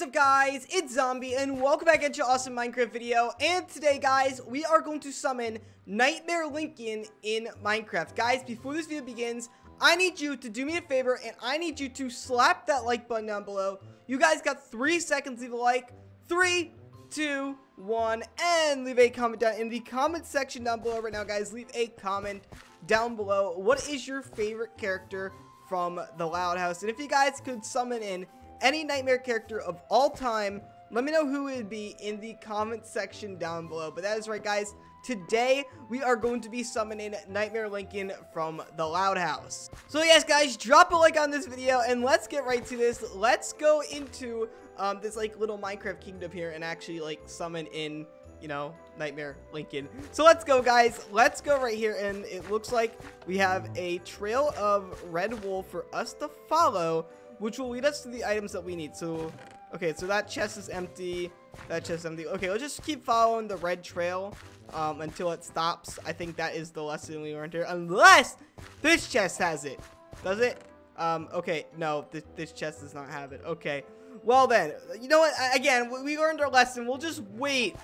what's up guys? It's Zombie and welcome back into awesome Minecraft video. And today guys, we are going to summon Nightmare Lincoln in Minecraft. Guys, before this video begins, I need you to do me a favor and I need you to slap that like button down below. You guys got three seconds, leave a like. Three, two, one, and leave a comment down in the comment section down below right now, guys. Leave a comment down below. What is your favorite character from the Loud House? And if you guys could summon in any nightmare character of all time, let me know who it would be in the comment section down below. But that is right, guys. Today, we are going to be summoning Nightmare Lincoln from the Loud House. So yes, guys, drop a like on this video, and let's get right to this. Let's go into um, this, like, little Minecraft kingdom here and actually, like, summon in, you know, Nightmare Lincoln. So let's go, guys. Let's go right here, and it looks like we have a trail of red wool for us to follow which will lead us to the items that we need. So, okay, so that chest is empty. That chest is empty. Okay, let's just keep following the red trail um, until it stops. I think that is the lesson we learned here. Unless this chest has it. Does it? Um, okay, no, this, this chest does not have it. Okay. Well then, you know what? Again, we learned our lesson. We'll just wait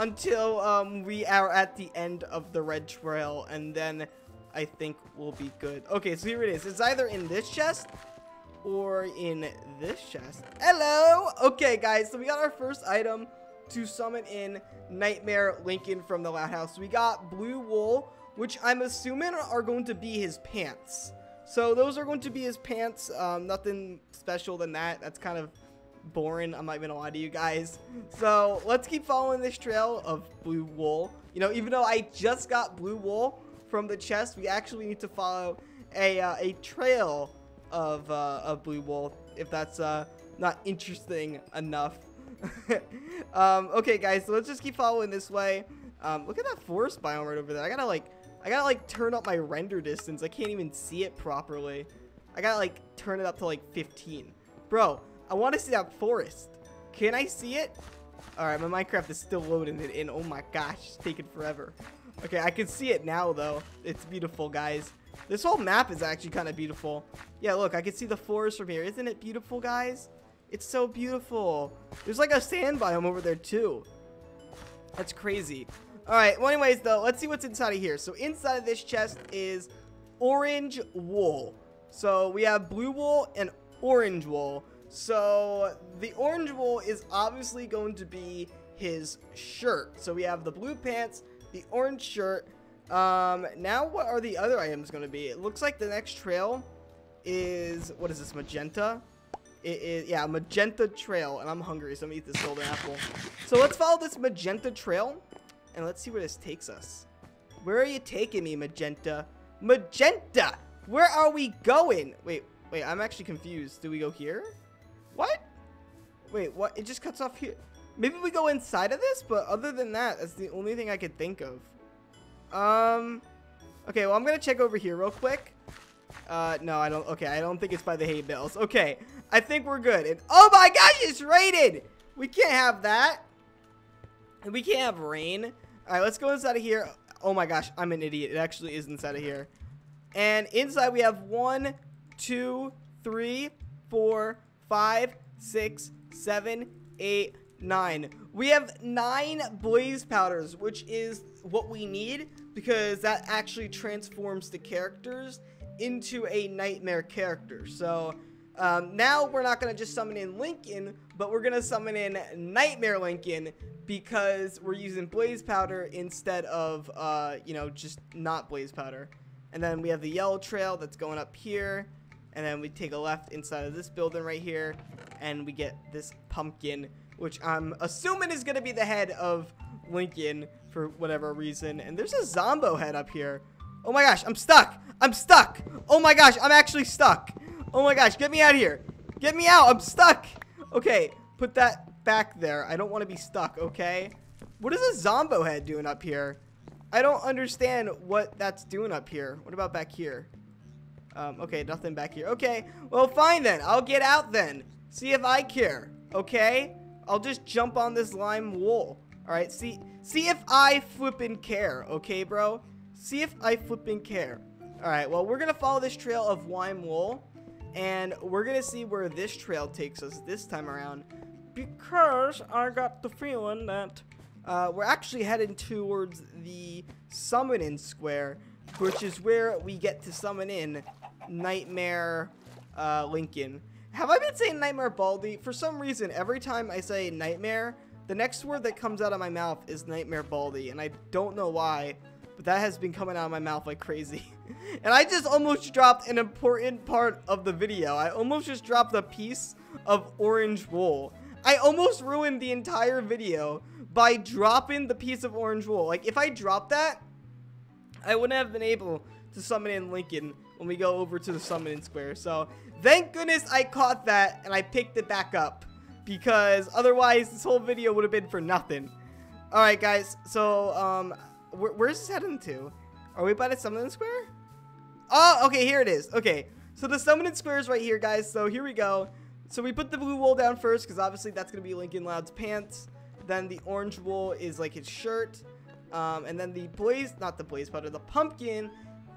until um, we are at the end of the red trail, and then I think we'll be good. Okay, so here it is. It's either in this chest or in this chest. Hello! Okay, guys, so we got our first item to summon in Nightmare Lincoln from the Loud House. We got blue wool, which I'm assuming are going to be his pants. So those are going to be his pants. Um, nothing special than that. That's kind of boring. I'm not even gonna lie to you guys. So let's keep following this trail of blue wool. You know, even though I just got blue wool from the chest, we actually need to follow a, uh, a trail of, uh, of Blue wool if that's uh, not interesting enough. um, okay, guys, so let's just keep following this way. Um, look at that forest biome right over there. I gotta, like, I gotta, like, turn up my render distance. I can't even see it properly. I gotta, like, turn it up to, like, 15. Bro, I want to see that forest. Can I see it? Alright, my Minecraft is still loading it in. Oh my gosh, it's taking forever. Okay, I can see it now, though. It's beautiful, guys. This whole map is actually kind of beautiful. Yeah, look, I can see the forest from here. Isn't it beautiful, guys? It's so beautiful. There's like a sand biome over there, too. That's crazy. All right, well, anyways, though, let's see what's inside of here. So inside of this chest is orange wool. So we have blue wool and orange wool. So the orange wool is obviously going to be his shirt. So we have the blue pants, the orange shirt, um, now what are the other items going to be? It looks like the next trail is, what is this, magenta? It is, yeah, magenta trail, and I'm hungry, so I'm gonna eat this golden apple. So let's follow this magenta trail, and let's see where this takes us. Where are you taking me, magenta? Magenta! Where are we going? Wait, wait, I'm actually confused. Do we go here? What? Wait, what? It just cuts off here. Maybe we go inside of this, but other than that, that's the only thing I could think of. Um, okay, well, I'm going to check over here real quick. Uh, no, I don't. Okay, I don't think it's by the hay bales. Okay, I think we're good. And oh my gosh, it's raided. We can't have that. And we can't have rain. All right, let's go inside of here. Oh my gosh, I'm an idiot. It actually is inside of here. And inside we have one, two, three, four, five, six, seven, eight, nine. We have nine blaze powders, which is what we need because that actually transforms the characters into a nightmare character. So um, now we're not going to just summon in Lincoln, but we're going to summon in Nightmare Lincoln because we're using Blaze Powder instead of, uh, you know, just not Blaze Powder. And then we have the yellow trail that's going up here. And then we take a left inside of this building right here. And we get this pumpkin, which I'm assuming is going to be the head of Lincoln for whatever reason. And there's a Zombo head up here. Oh my gosh, I'm stuck. I'm stuck. Oh my gosh, I'm actually stuck. Oh my gosh, get me out of here. Get me out. I'm stuck. Okay, put that back there. I don't want to be stuck, okay? What is a Zombo head doing up here? I don't understand what that's doing up here. What about back here? Um, okay, nothing back here. Okay, well, fine then. I'll get out then. See if I care, okay? I'll just jump on this lime wool. All right, see, see if I flippin' care, okay, bro? See if I flippin' care. All right, well, we're gonna follow this trail of lime wool, And we're going to see where this trail takes us this time around. Because I got the feeling that uh, we're actually heading towards the Summoning Square, which is where we get to summon in Nightmare uh, Lincoln. Have I been saying Nightmare Baldi? For some reason, every time I say Nightmare, the next word that comes out of my mouth is Nightmare Baldi, and I don't know why, but that has been coming out of my mouth like crazy. and I just almost dropped an important part of the video. I almost just dropped a piece of orange wool. I almost ruined the entire video by dropping the piece of orange wool. Like, if I dropped that, I wouldn't have been able to summon in Lincoln when we go over to the summoning square. So, thank goodness I caught that and I picked it back up. Because otherwise, this whole video would have been for nothing. Alright, guys. So, um, wh where's this heading to? Are we by the summoning square? Oh, okay, here it is. Okay, so the summoning square is right here, guys. So, here we go. So, we put the blue wool down first, because obviously that's going to be Lincoln Loud's pants. Then the orange wool is like his shirt. Um, and then the blaze, not the blaze powder, the pumpkin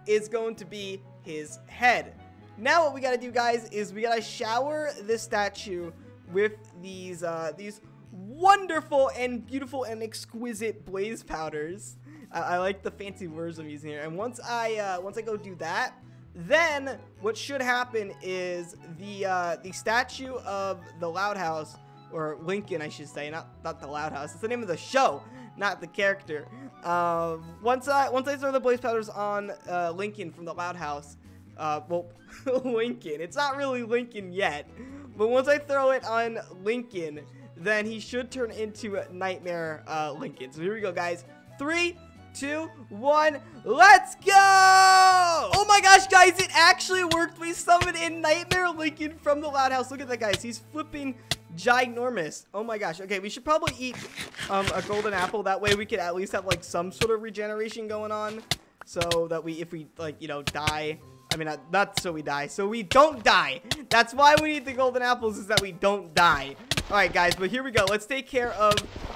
is going to be his head. Now what we gotta do, guys, is we gotta shower this statue with these, uh, these wonderful and beautiful and exquisite blaze powders. I, I like the fancy words I'm using here. And once I, uh, once I go do that, then what should happen is the, uh, the statue of the Loud House or Lincoln, I should say, not not the Loud House. It's the name of the show, not the character. Uh, once I once I throw the blaze powders on uh, Lincoln from the Loud House, uh, well, Lincoln. It's not really Lincoln yet, but once I throw it on Lincoln, then he should turn into a Nightmare uh, Lincoln. So here we go, guys. Three, two, one, let's go! Oh my gosh, guys, it actually worked. We summoned in Nightmare Lincoln from the Loud House. Look at that, guys. He's flipping ginormous. Oh my gosh. Okay, we should probably eat um, a golden apple. That way we could at least have like some sort of regeneration going on. So that we, if we like, you know, die. I mean, not, so we die. So we don't die. That's why we need the golden apples is that we don't die. All right, guys. But here we go. Let's take care of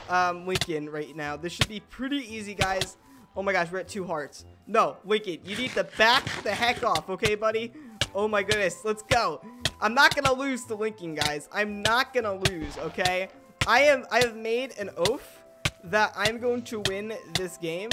um, Lincoln right now. This should be pretty easy, guys. Oh my gosh, we're at two hearts. No, Lincoln, you need to back the heck off, okay, buddy? Oh my goodness, let's go. I'm not gonna lose to Lincoln, guys. I'm not gonna lose, okay? I am I have made an oath that I'm going to win this game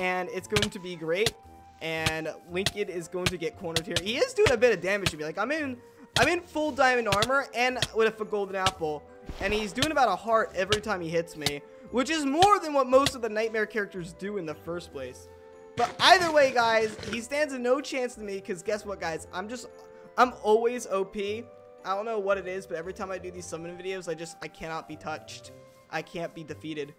and it's going to be great. And Lincoln is going to get cornered here. He is doing a bit of damage to me. Like I'm in I'm in full diamond armor and with a golden apple. And he's doing about a heart every time he hits me. Which is more than what most of the nightmare characters do in the first place. But either way, guys, he stands no chance to me because guess what, guys? I'm just I'm always OP. I don't know what it is, but every time I do these summon videos, I just, I cannot be touched. I can't be defeated.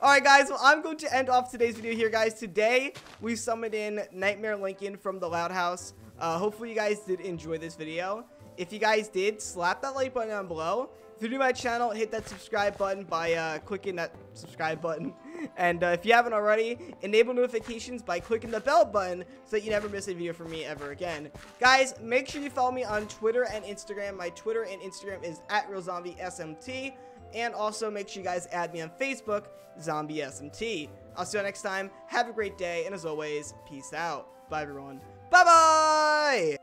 Alright guys, well I'm going to end off today's video here guys. Today, we summoned in Nightmare Lincoln from the Loud House. Uh, hopefully you guys did enjoy this video. If you guys did, slap that like button down below. If you're new to my channel, hit that subscribe button by uh, clicking that subscribe button. And uh, if you haven't already, enable notifications by clicking the bell button so that you never miss a video from me ever again. Guys, make sure you follow me on Twitter and Instagram. My Twitter and Instagram is at RealZombieSMT. And also make sure you guys add me on Facebook, ZombieSMT. I'll see you next time. Have a great day. And as always, peace out. Bye, everyone. Bye-bye!